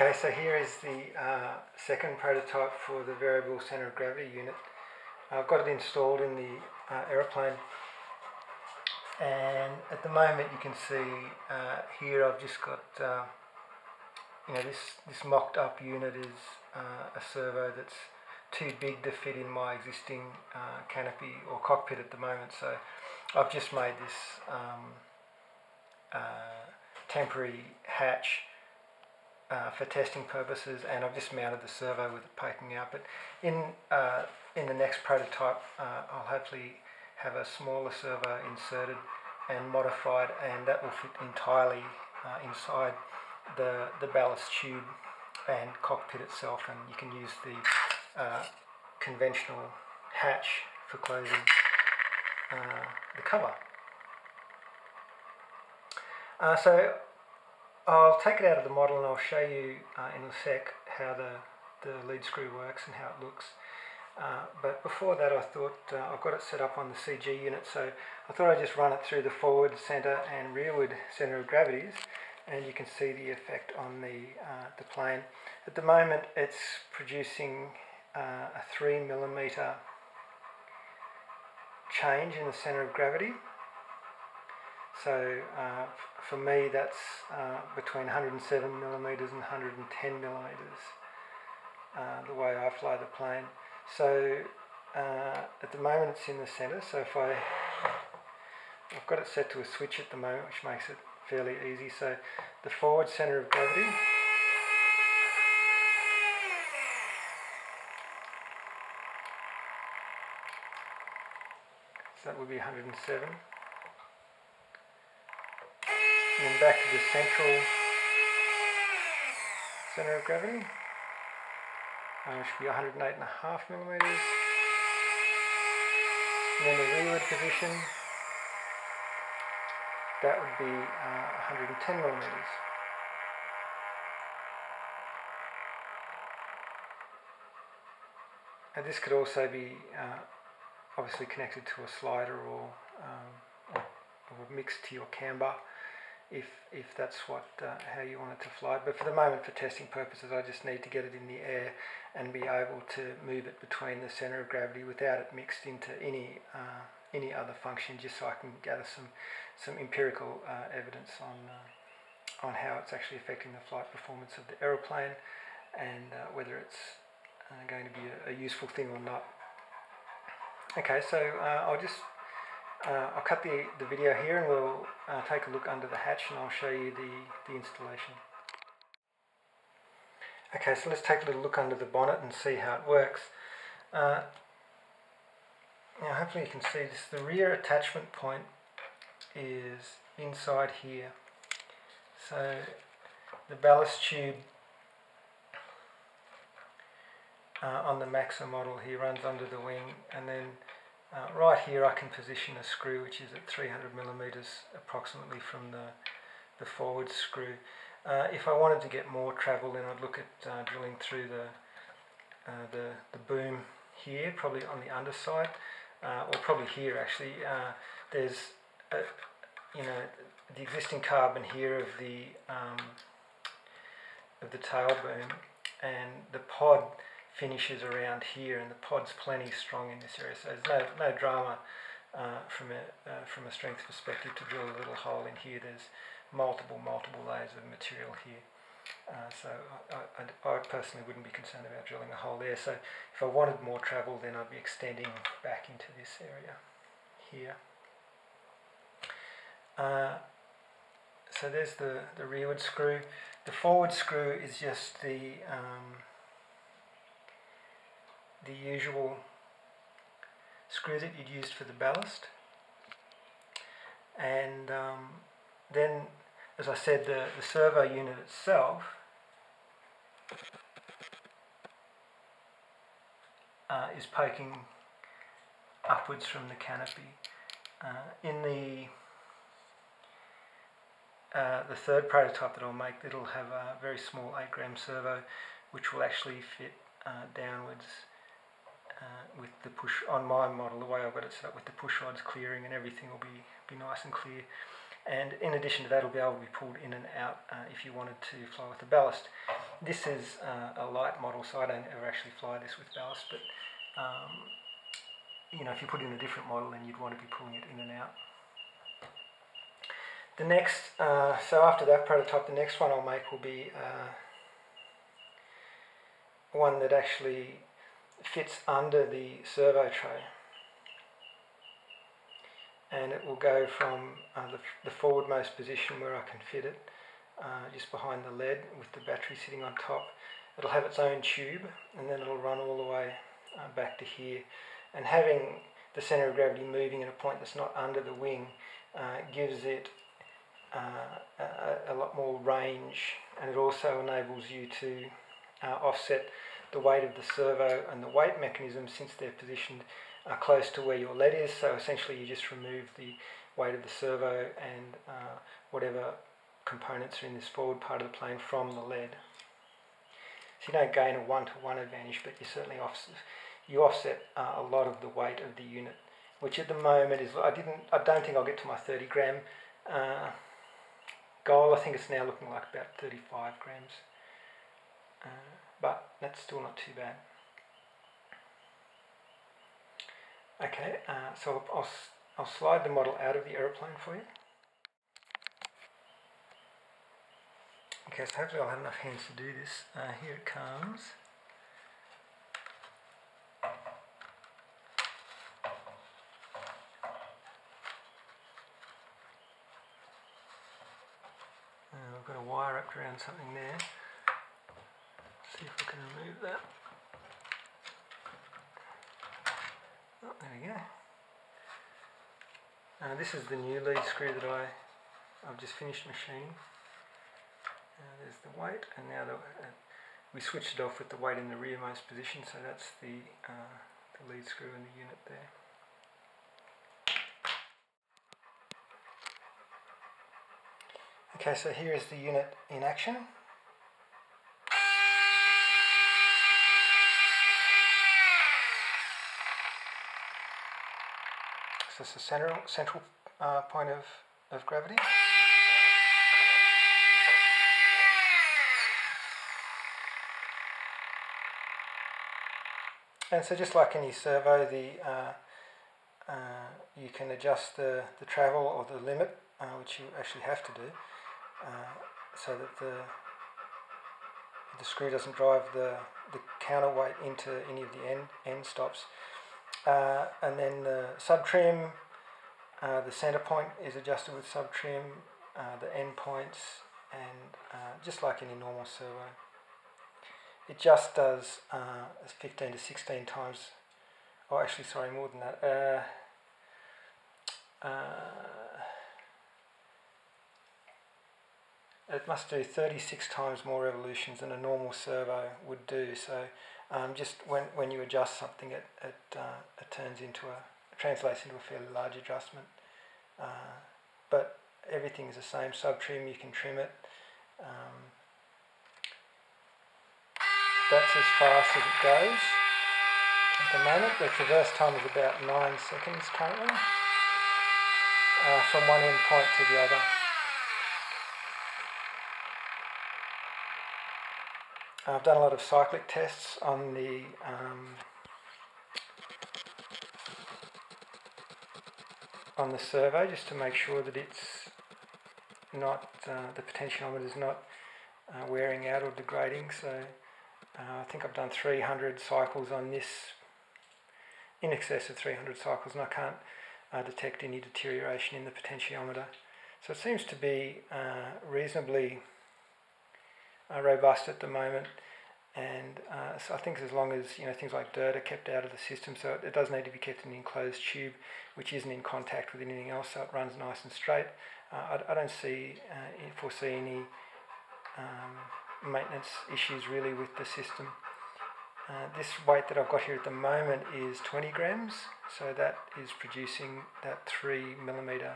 Okay, so here is the uh, second prototype for the variable centre of gravity unit. I've got it installed in the uh, aeroplane and at the moment you can see uh, here I've just got uh, you know this this mocked up unit is uh, a servo that's too big to fit in my existing uh, canopy or cockpit at the moment so I've just made this um, temporary hatch uh, for testing purposes and I've just mounted the servo with it poking out but in uh, in the next prototype uh, I'll hopefully have a smaller servo inserted and modified and that will fit entirely uh, inside the, the ballast tube and cockpit itself and you can use the uh, conventional hatch for closing uh, the cover. so I'll take it out of the model and I'll show you uh, in a sec how the, the lead screw works and how it looks. Uh, but before that I thought uh, I've got it set up on the CG unit so I thought I'd just run it through the forward, centre and rearward centre of gravities and you can see the effect on the, uh, the plane. At the moment it's producing uh, a 3 millimetre change in the centre of gravity so uh, for me that's uh, between 107 millimeters and 110 millimeters uh, the way I fly the plane. So uh, at the moment it's in the center so if I I've got it set to a switch at the moment which makes it fairly easy so the forward center of gravity so that would be 107 and back to the central center of gravity. Uh, should be 108 and a half millimeters. And then the rearward position, that would be uh, 110 millimeters. And this could also be uh, obviously connected to a slider or, um, or mixed to your camber if if that's what uh, how you want it to fly. But for the moment, for testing purposes, I just need to get it in the air and be able to move it between the center of gravity without it mixed into any uh, any other function, just so I can gather some some empirical uh, evidence on uh, on how it's actually affecting the flight performance of the aeroplane and uh, whether it's uh, going to be a, a, useful thing or not. Okay, so I'll just uh, I'll cut the, the video here and we'll uh, take a look under the hatch and I'll show you the, the installation. Okay, so let's take a little look under the bonnet and see how it works. Uh, now hopefully you can see this. The rear attachment point is inside here. So the ballast tube uh, on the Maxa model here runs under the wing and then uh, right here I can position a screw which is at 300 millimeters approximately from the, the forward screw. Uh, if I wanted to get more travel then I'd look at uh, drilling through the, uh, the, the boom here, probably on the underside, uh, or probably here actually. Uh, there's a, you know the existing carbon here of the um, of the tail boom and the pod finishes around here and the pod's plenty strong in this area so there's no, no drama uh, from, a, uh, from a strength perspective to drill a little hole in here. There's multiple multiple layers of material here. Uh, so I, I, I, personally wouldn't be concerned about drilling a hole there. So if I wanted more travel then I'd be extending back into this area here. Uh, so there's the, the rearward screw. The forward screw is just the um, the usual screw that you'd used for the ballast. And um, then as I said the, the servo unit itself uh, is poking upwards from the canopy. Uh, in the uh, the third prototype that I'll make it'll have a very small 8 gram servo which will actually fit uh, downwards uh, with the push on my model, the way I've got it set up with the push rods clearing and everything will be, be nice and clear. and in addition to that it'll be able to be pulled in and out uh, if you wanted to fly with the ballast. This is uh, a light model so I don't ever actually fly this with ballast but um, you know if you put in a different model then you'd want to be pulling it in and out. The next, uh, so after that prototype the next one I'll make will be uh, one that actually fits under the servo tray. And it will go from uh, the, the forwardmost position where I can fit it uh, just behind the lead with the battery sitting on top. It'll have its own tube and then it'll run all the way uh, back to here. And having the centre of gravity moving at a point that's not under the wing uh, gives it uh, a, a, lot more range. And it also enables you to uh, offset the weight of the servo and the weight mechanism since they're positioned uh, close to where your lead is. So essentially you just remove the weight of the servo and uh, whatever components are in this forward part of the plane from the lead. So you don't gain a one-to-one -one advantage, but you certainly offset, you offset uh, a lot of the weight of the unit, which at the moment is, I didn't, I don't think I'll get to my 30 gram uh, goal. I think it's now looking like about 35 grams, uh, but that's still not too bad. Okay, uh, so I'll, I'll slide the model out of the aeroplane for you. Okay, so hopefully I'll have enough hands to do this. Uh, here it comes. Uh, I've got a wire wrapped around something there. See if I can remove that. Oh, there we go. Uh, this is the new lead screw that I, I've just finished machining. Uh, there's the weight and now the, uh, we switched it off with the weight in the rearmost position so that's the, uh, the lead screw in the unit there. Okay, so here is the unit in action. This is the central, central uh, point of, of gravity. And so just like any servo, the uh, uh, you can adjust the, the travel or the limit, uh, which you actually have to do, uh, so that the the screw doesn't drive the, the counterweight into any of the end, end stops. Uh, and then the sub trim, uh, the center point is adjusted with sub trim, the end points, and just like any normal servo. It just does uh, 15 to 16 times, or actually sorry more than that, uh, uh, it must do 36 times more revolutions than a normal servo would do so um, just when, when you adjust something it, it, uh, it turns into a, it translates into a fairly large adjustment uh, but everything is the same sub trim you can trim it um, that's as fast as it goes at the moment. The traverse time is about 9 seconds currently uh, from one end point to the other. I've done a lot of cyclic tests on the um, on the servo just to make sure that it's not uh, the potentiometer is not uh, wearing out or degrading so uh, I think I've done 300 cycles on this, in excess of 300 cycles, and I can't uh, detect any deterioration in the potentiometer. So it seems to be uh, reasonably uh, robust at the moment, and uh, so I think as long as you know things like dirt are kept out of the system, so it, it does need to be kept in an enclosed tube, which isn't in contact with anything else, so it runs nice and straight. Uh, I, I, don't see foresee any um, maintenance issues really with the system. Uh, this weight that I've got here at the moment is 20 grams, so that is producing that 3 millimeter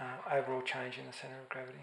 uh, overall change in the center of gravity.